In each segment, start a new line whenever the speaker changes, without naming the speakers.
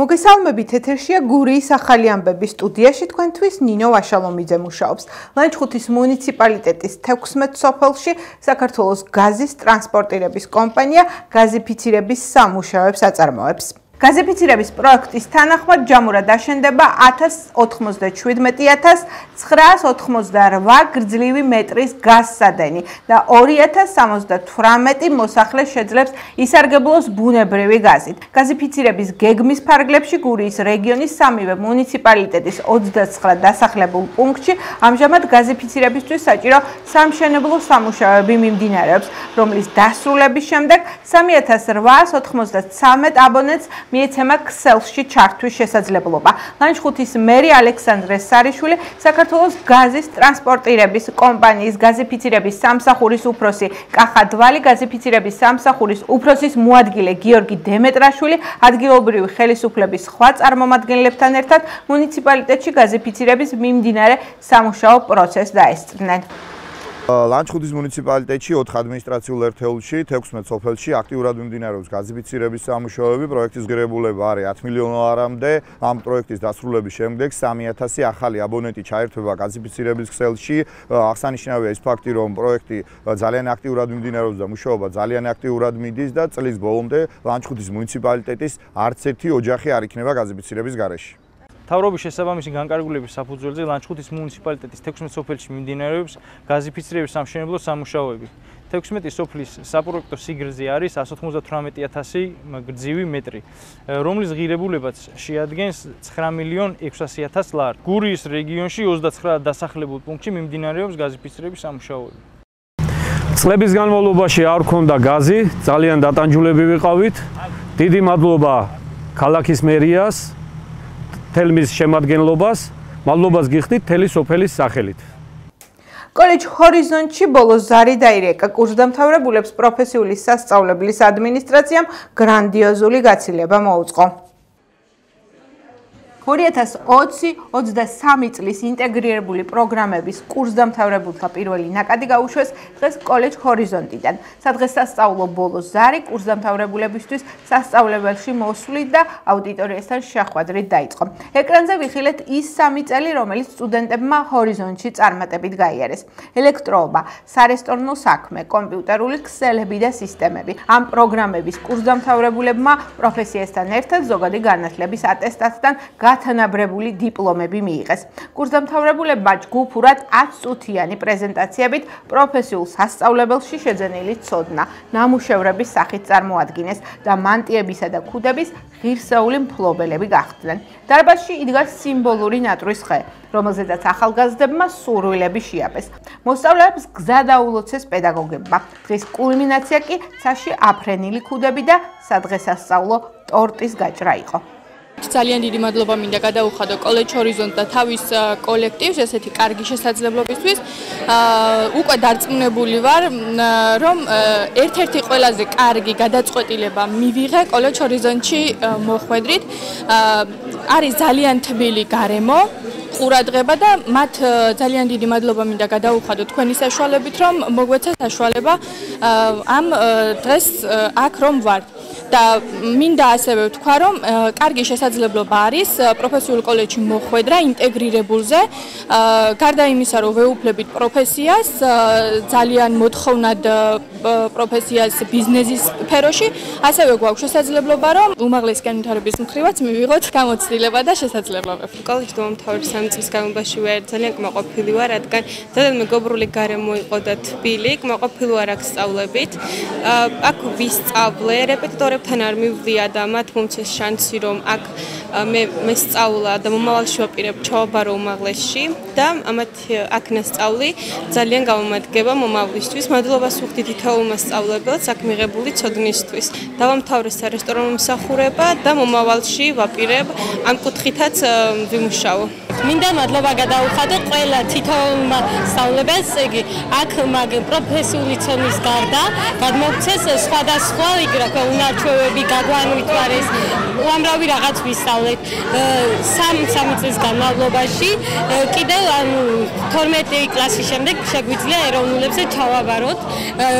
მოგესალმებით ეთერშია გურიის ახალი ამბები სტუდიაში თქვენთვის ნინო ვაშალომიძე მუშაობს. ლანჩხუთის მუნიციპალიტეტის 16 სოფელში საქართველოს გაზის ტრანსპორტირების კომპანია გაზიფიცირების სამუშაოებს აწარმოებს. გაზიფიცირების პროექტის თანახმად ჯამურად აშენდება 1097.988 გრძლივი მეტრის გაზსადენი და 2078 მოსახლე შეძლებს ისარგებლოს ბუნებრივი გაზით. გაზიფიცირების გეგმის ფარგლებში გურიის რეგიონის სამივე მუნიციპალიტეტის 29 დასახლებულ პუნქტში ამჟამად გაზიფიცირებისთვის საჭირო სამშენებლო სამუშაოები მიმდინარეობს, რომლის დასრულების შემდეგ 3893 აბონენტს მიეცემა ქსელში ჩართვის შესაძლებლობა. ლანჩხუთის მერი ალექსანდრე სარიშვილი საქართველოს გაზის ტრანსპორტირების კომპანიის გაზიფიცირების სამსახურის უფროსი კახადვალი გაზიფიცირების სამსახურის უფროსის მოადგილე გიორგი დემეტრაშვილი ადგილობრივი ხელისუფლების სხვა წარმომადგენლებთან ერთად მუნიციპალიტეტში გაზიფიცირების მიმდინარე სამუშაო პროცესს დაესწრნენ.
ლანჩხუთის მუნიციპალიტეტში 4 ადმინისტრაციულ ერთეულში 16 სოფელში აქტიურად მიმდინარეობს გაზიფიცირების სამუშაოები. პროექტის გრებულება არის 10 მილიონ დოლარამდე. ამ პროექტის დასრულების შემდეგ 3000 ახალი აბონენტი ჩაერთვება გაზიფიცირების ქსელში. აღსანიშნავია ის ფაქტი, რომ პროექტი ძალიან აქტიურად მიმდინარეობს და მუშაობა ძალიან აქტიურად მიდის და წლის ბოლომდე ლანჩხუთის მუნიციპალიტეტის არც ერთი ოჯახი არ იქნება გაზიფიცირების გარეშე.
თავრობის შესაბამისი განკარგულების საფუძველზე ლანჩხუთის მუნიციპალიტეტის 16 სოფელში მიმდინარეობს გაზიფიცირების სამშენებლო სამუშაოები. 16 სოფლის საპროექტო სიგრძე არის 198000 გრძივი მეტრი, რომლის ღირებულებაც შეადგენს 9 მილიონ 600000 ლარ. გურიის რეგიონში 29 დასახლებულ პუნქტში მიმდინარეობს გაზიფიცირების სამუშაოები.
წლების განმავლობაში არ ქონდა გაზი, ძალიან დატანჯულები ვიყავით. დიდი მადლობა ქალაქის მერიას, თელმის შემადგენლობას, მადლობას გიხდით თელი სოფელის სახელით.
კოლეჯ ჰორიზონტში ბოლოს ზარი დაირეკა კურსდამთავრებულებს პროფესიული სასწავლებლის ადმინისტრაციამ გრანდიოზული გაცილება მოუწყო. 2020-23 წლის ინტეგრირებული პროგრამების კურსდამთავრებულთა პირველი ნაკადი გაუშვეს დღეს კოლეჯ ჰორიზონტიდან. სადღესასწაულო ბოლოს ზარი კურსდამთავრებულებისთვის სასწავლებელში მოსვლით და აუდიტორიასთან შეხვედრით დაიწყო. ეკრანზე ვიხილეთ ის სამი წელი, რომელიც სტუდენტებმა ჰორიზონტში წარმატებით გაიარეს. ელექტროობა, სარესტორნო საქმე, კომპიუტერული ქსელები და სისტემები. ამ პროგრამების კურსდამთავრებულებმა პროფესიასთან ერთად ზოგადი განათლების ატესტატთან გათანაბრებული დიპლომები მიიღეს. კურსდამთავრებულებმა ჯგუფურად 10 წუთიანი პრეზენტაციებით პროფესიულ სასწავლებელში შეძენილი ცოდნა ნამუშევრების სახით წარმოადგინეს და მანტიებისა და ქუდების ღირსეული მფლობელები გახდნენ. დარბაზში იდგა სიმბოლური ნატრის ხე, რომელზედაც ახალგაზრდებმა სურვილები შეაპეს. მოსწავლეებს გზა დაულოცეს პედაგოგებმა. დღის კულმინაცია კი ცაში აფრენილი ქუდები და სადღესასწაულო ტორტის გაჭრა იყო.
ძალიან დიდი მადლობა მინდა გადაუხადო კოლეჯ ჰორიზონტ და თავის კოლექტივს ესეთი კარგი შესაძლებლობისთვის. აა უკვე დარწმუნებული ვარ, რომ ერთ-ერთი ყველაზე კარგი გადაწყვეტილება მივიღე კოლეჯ ჰორიზონტში მოხვედრით. აა არის ძალიან თბილი გარემო. ყურადღება და მათ ძალიან დიდი მადლობა მინდა გადაუხადო თქვენი საშუალებით რომ მოგვეცა საშუალება ამ დღეს აქ რომ ვარ. და მინდა ასევე ვთქვა, რომ კარგი შესაძლებლობა არის პროფესიულ კოლეჯში მოხვედრა ინტეგრირებულზე. გარდა იმისა, რომ ვეუფლებით პროფესიას, ძალიან მოთხოვნად პროფესიას ბიზნესის სფეროში, ასევე გვაქვს შესაძლებლობა, რომ უმაღლესი განვითარების მხრივაც მივიღოთ გამოცდილება და შესაძლებლობები.
კოლეჯში მომთავრე 3 წლის განმავლობაში ვარ ძალიან კმაყოფილი ვარ, რადგან ძალიან მეგობრული გარემო იყო და თბილი, კმაყოფილი ვარ აქ სწავლებით. აქ ვისწავლე რეპეტიტორები მეგობრებთან არ მივდია და მათ მომცეს შანსი რომ აქ მე მესწავლა და მომავალში ვაპირებ ჩავაბარო უმაღლესში და ამათ აქ ნასწავლი ძალიან გამომადგება მომავლისთვის. მადლობას ვუხდით თითოეულ მასწავლებელს აქ მიღებული ცოდნისთვის. დავამთავრე სარესტორანო მსახურება და მომავალში ვაპირებ ამ კუთხითაც ვიმუშაო.
მინდა მადლობა გადაუხადო ყველა თითოეულმა სწავლებელს, იგი აქ მაგ პროფესიული ცოდნის გარდა გადმოგცეს სხვადასხვა იგი რა ქვია უნარჩვევები გაგვანვითვარეს უამრავი რაღაც ვისწავლეთ. სამ სამი წლის განმავლობაში კიდევ ანუ 12 კლასის შემდეგ შეგვიძლია ეროვნულებზე ჩავაბაროთ.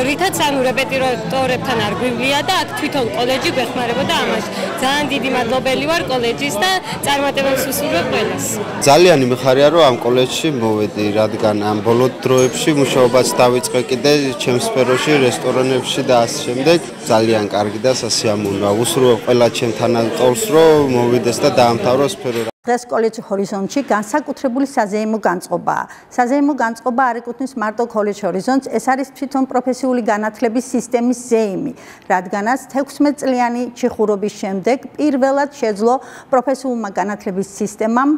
რითაც ანუ რეპეტიტორებთან არ გვივლია და აქ თვითონ კოლეჯი გვეხმარებოდა ამაში ძალიან დიდი მადლობელი ვარ კოლეჯის და წარმატებებს ვისურვებ ყველას
ძალიან მიხარია რომ ამ კოლეჯში მოვედი რადგან ამ ბოლო დროებში მუშაობაც დავიწყე კიდე ჩემს სფეროში რესტორანებში და ასე შემდეგ. ძალიან კარგი და სასიამოვნოა უსურვებ ყველა ჩემ თანატოლს რომ მოვიდეს და დაამთავრო სფერო
დღეს კოლეჯ ჰორიზონტში განსაკუთრებული საზეიმო განწყობაა. საზეიმო განწყობა არ ეკუთვნის მარტო კოლეჯ ჰორიზონტს, ეს არის თვითონ პროფესიული განათლების სისტემის ზეიმი, რადგანაც 16 წლიანი ჩიხურობის შემდეგ პირველად შეძლო პროფესიულმა განათლების სისტემამ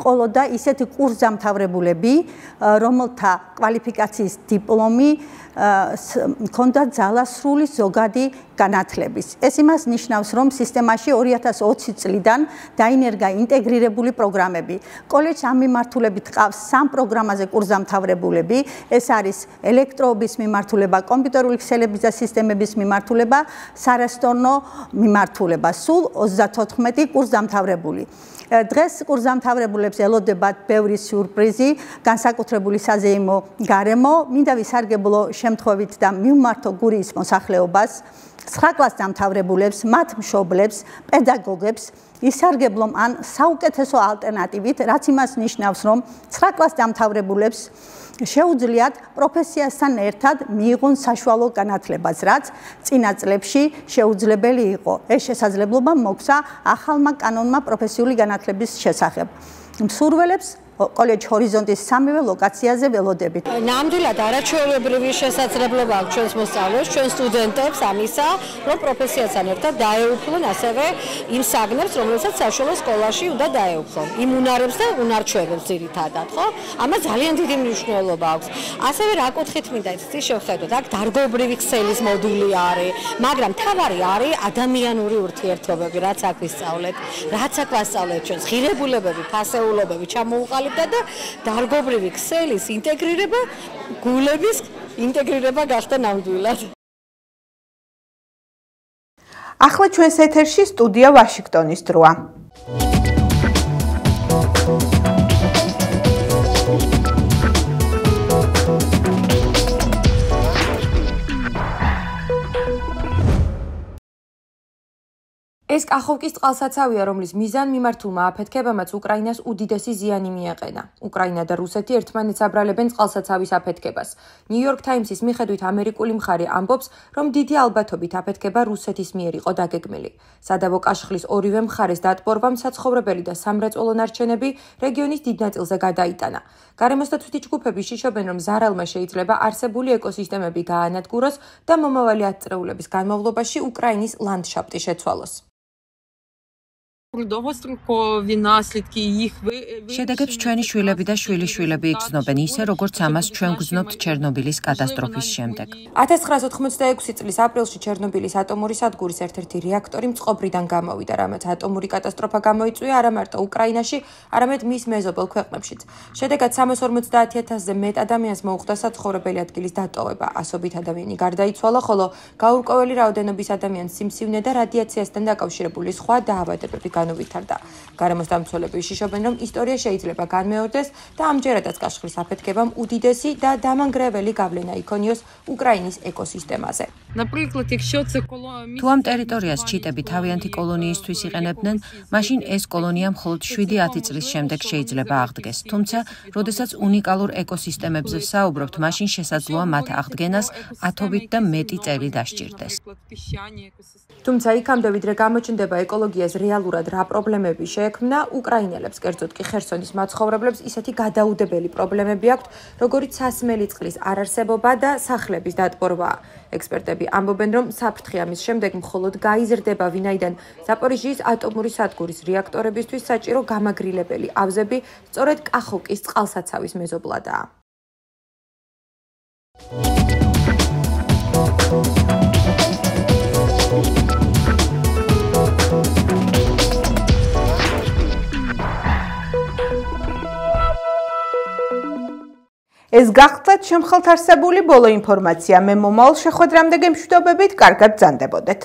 ყოლოდა ისეთი კურსდამთავრებულები, რომელთა კვალიფიკაციის დიპლომი ქონდა ძალასრული ზოგადი განათლების. ეს იმას ნიშნავს, რომ სისტემაში 2020 წლიდან დაინერგა ინტეგრირებული პროგრამები. კოლეჯს ამ მიმართულებით ყავს სამ პროგრამაზე კურსდამთავრებულები. ეს არის ელექტროობის მიმართულება, კომპიუტერული ქსელების და სისტემების მიმართულება, სარესტორნო მიმართულება. სულ 34 კურსდამთავრებული. დღეს კურსდამთავრებულებს ელოდებათ ბევრი სიურპრიზი, განსაკუთრებული საზეიმო გარემო. მინდა ვისარგებლო შემთხვევით და მიმართო გურიის მოსახლეობას, სხვა კლას დამთავრებულებს, მათ მშობლებს, პედაგოგებს ისარგებლომ ან საუკეთესო ალტერნატივით, რაც იმას ნიშნავს, რომ სხვა კლას დამთავრებულებს შეუძლიათ პროფესიასთან ერთად მიიღონ საშუალო განათლებას, რაც წინა წლებში შეუძლებელი იყო. ეს შესაძლებლობა მოქცა ახალმა კანონმა პროფესიული განათლების შესახებ. მსურველებს კოლეჯ ჰორიზონტის სამივე ლოკაციაზე ველოდებით.
ნამდვილად არაჩვეულებრივი შესაძლებლობა აქვს ჩვენს მოსწავლეებს, ჩვენ სტუდენტებს ამისა, რომ პროფესიასთან ერთად დაეუფლონ ასევე იმ საგნებს, რომელსაც საშუალო სკოლაში უნდა დაეუფლონ. იმ უნარებს და უნარჩვევებს ძირითადად, ხო? ამას ძალიან დიდი მნიშვნელობა აქვს. ასევე რა კუთხით მინდა იცი შევხედოთ, აქ დარგობრივი ქსელის მოდული არის, მაგრამ თავარი არის ადამიანური ურთიერთობები, რაც აქ ვისწავლეთ, რაც აქ ვასწავლეთ ჩვენ, ღირებულებები, ფასეულობები, ჩამოუყალიბდა და და დარგობრივი ქსელის ინტეგრირება გულების ინტეგრირება გახდა ნამდვილად.
ახლა ჩვენს ეთერში სტუდია ვაშინგტონის დროა.
ეს კახოვკის წყალსაცავია, რომლის მიზან მიმართულმა აფეთქებამაც უკრაინას უდიდესი ზიანი მიაყენა. უკრაინა და რუსეთი ერთმანეთს აბრალებენ წყალსაცავის აფეთქებას. ნიუ-იორკ თაიმსის მიხედვით ამერიკული მხარე ამბობს, რომ დიდი ალბათობით აფეთქება რუსეთის მიერ იყო დაგეგმილი. სადავო კაშხლის ორივე მხარეს დატბორვამ საცხოვრებელი და სამრეწველო ნარჩენები რეგიონის დიდ ნაწილზე გადაიტანა. გარემოსდაცვითი ჯგუფები შიშობენ, რომ ზარალმა შეიძლება არსებული ეკოსისტემები გაანადგუროს და მომავალი ათწლეულების განმავლობაში უკრაინის ლანდშაფტი შეცვალოს.
შედეგებს ჩვენი შვილები და შვილიშვილები იგრძნობენ ისე, როგორც ამას ჩვენ გრძნობთ ჩერნობილის კატასტროფის შემდეგ.
1986 წლის აპრილში ჩერნობილის ატომური სადგურის ერთ-ერთი რეაქტორი მწყობრიდან გამოვიდა, რამაც ატომური კატასტროფა გამოიწვია არა მარტო უკრაინაში, არამედ მის მეზობელ ქვეყნებშიც. შედეგად 350.000-ზე მეტ ადამიანს მოუხდა საცხოვრებელი ადგილის დატოვება, ასობით ადამიანი გარდაიცვალა, ხოლო გაურკვეველი რაოდენობის ადამიანს სიმსივნე და რადიაციასთან დაკავშირებული სხვა დაავადებები განუვითარდა. გარემოსდამცველები შიშობენ, რომ ისტორია შეიძლება განმეორდეს და ამჯერადაც კაშხლის აფეთქებამ უდიდესი და დამანგრეველი გავლენა იქონიოს უკრაინის ეკოსისტემაზე.
თუ ამ ტერიტორიას ჩიტები თავიანთი კოლონიისთვის იყენებდნენ, მაშინ ეს კოლონია მხოლოდ 7-10 წლის შემდეგ შეიძლება აღდგეს. თუმცა, როდესაც უნიკალურ ეკოსისტემებზე ვსაუბრობთ, მაშინ შესაძლოა მათ აღდგენას ათობით და მეტი წელი დასჭირდეს.
თუმცა იქამდე ვიდრე გამოჩნდება ეკოლოგიას რეალურად რა პრობლემები შეექმნა უკრაინელებს, კერძოდ კი ხერსონის მაცხოვრებლებს ისეთი გადაუდებელი პრობლემები აქვთ, როგორიც სასმელი წყლის არარსებობა და სახლების დატბორვა. ექსპერტები ამბობენ, რომ საფრთხე ამის შემდეგ მხოლოდ გაიზრდება, ვინაიდან ზაპორიჟიის ატომური სადგურის რეაქტორებისთვის საჭირო გამაგრილებელი ავზები სწორედ კახოვკის წყალსაცავის მეზობლადაა.
ეს გახდათ შემხელთ არსებული ბოლო ინფორმაცია. მე მომავალ შეხვედრამდე გემშვიდობებით, კარგად ბრძანდებოდეთ.